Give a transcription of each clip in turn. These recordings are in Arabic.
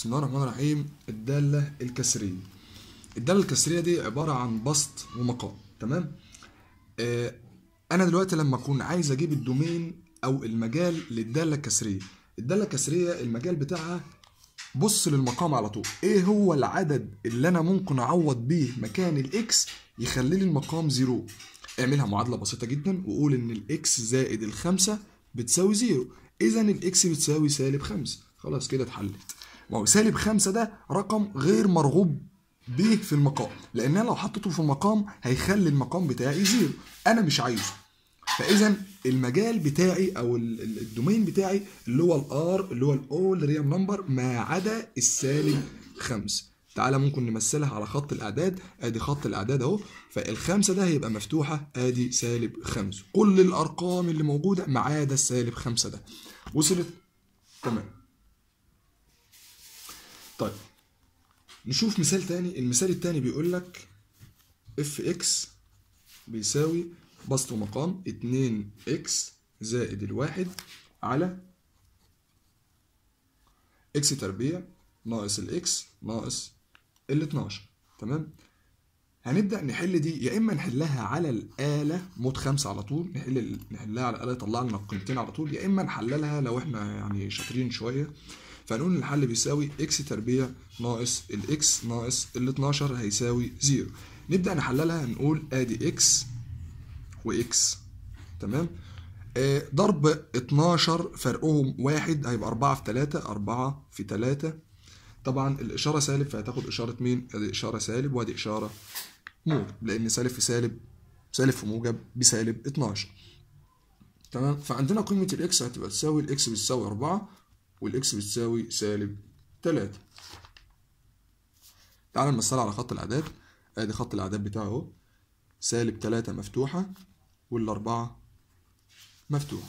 بسم الله الرحمن الرحيم. الدالة الكسرية. الدالة الكسرية دي عبارة عن بسط ومقام تمام؟ آه أنا دلوقتي لما أكون عايز أجيب ال domain أو المجال للدالة الكسرية الدالة الكسرية المجال بتاعها بص للمقام على طول. إيه هو العدد اللي أنا ممكن أعوض بيه مكان ال x يخلي لي المقام zero؟ اعملها معادلة بسيطة جدا وقول إن ال x زائد الخمسة بتساوي zero. اذا ال x بتساوي سالب خمسة خلاص كده اتحلت. ما هو سالب خمسة ده رقم غير مرغوب به في المقام. لأن أنا لو حطيته في المقام هيخلي المقام بتاعي zero. أنا مش عايزه. فإذا المجال بتاعي أو ال- ال- ال domain بتاعي اللي هو ال R اللي هو ال all real number ما عدا السالب خمسة تعالى ممكن نمثلها على خط الأعداد. أدي خط الأعداد أهو. فالخمسة ده هيبقى مفتوحة. أدي سالب خمسة كل الأرقام اللي موجودة ما عدا السالب خمسة ده. وصلت؟ تمام. طيب نشوف مثال تاني. المثال التاني بيقول لك f x بيساوي بسط ومقام 2 x زائد الواحد على x تربيع ناقص ال x ناقص ال 12 تمام؟ هنبدأ نحل دي. يا إما نحلها على الآلة mode خمسة على طول نحل نحلها على الآلة يطلع لنا القيمتين على طول. يا إما نحللها لو إحنا يعني شاطرين شوية. فنقول إن الحل بيساوي x تربيع ناقص ال x ناقص ال 12 هيساوي zero. نبدأ نحللها نقول آدي إكس وإكس تمام؟ آه ضرب 12 فرقهم واحد هيبقى 4 في 3 4 في 3 طبعا الإشارة سالب فهتاخد إشارة مين؟ أدي إشارة سالب وأدي إشارة موجب لأن سالب في سالب سالب في موجب بسالب 12 تمام؟ فعندنا قيمة ال x هتبقى تساوي ال x بتساوي 4 وال x بتساوي سالب 3 تعال نمثلها على خط الأعداد. أدي خط الأعداد بتاعه أهو. سالب 3 مفتوحة والأربعة مفتوحة.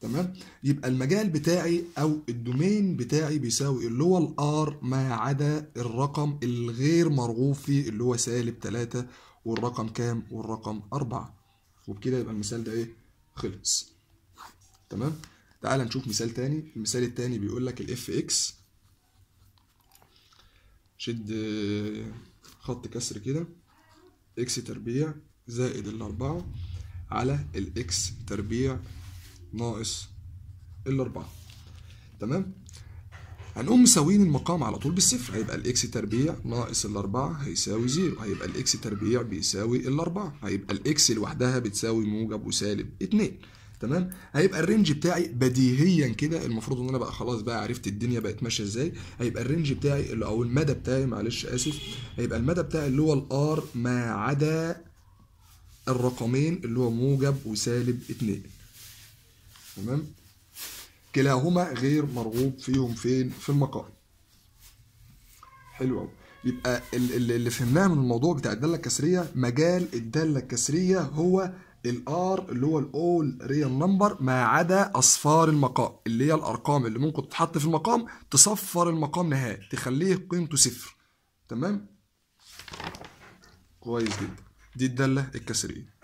تمام؟ يبقى المجال بتاعي أو ال domain بتاعي بيساوي اللي هو ال R ما عدا الرقم الغير مرغوب فيه اللي هو سالب 3 والرقم كام؟ والرقم 4 وبكده يبقى المثال ده إيه؟ خلص. تمام؟ تعال نشوف مثال تاني. المثال التاني بيقول لك ال f x شد آه، خط كسر كده. x تربيع زائد الأربعة على ال x تربيع ناقص الأربعة. تمام؟ هنقوم مساويين المقام على طول بالصفر. هيبقى ال x تربيع ناقص الأربعة هيساوي zero. هيبقى ال x تربيع بيساوي الأربعة. هيبقى ال x لوحدها بتساوي موجب وسالب اتنين. تمام؟ هيبقى ال range بتاعي بديهيا كده المفروض إن أنا بقى خلاص بقى عرفت الدنيا بقت ماشية إزاي. هيبقى ال range بتاعي أو المدى بتاعي معلش آسف. هيبقى المدى بتاعي اللي هو ال R ما عدا الرقمين اللي هو موجب وسالب اتنين. تمام؟ كلاهما غير مرغوب فيهم فين؟ في المقام حلو قوي يبقى ال- ال- اللي فهمناه من الموضوع بتاع الدالة الكسرية مجال الدالة الكسرية هو الآر اللي هو الأول ريال نمبر ما عدا أصفار المقام اللي هي الأرقام اللي ممكن تتحط في المقام تصفر المقام نهائي تخليه قيمته صفر. تمام؟ كويس جدا. دي الدالة الكسرية.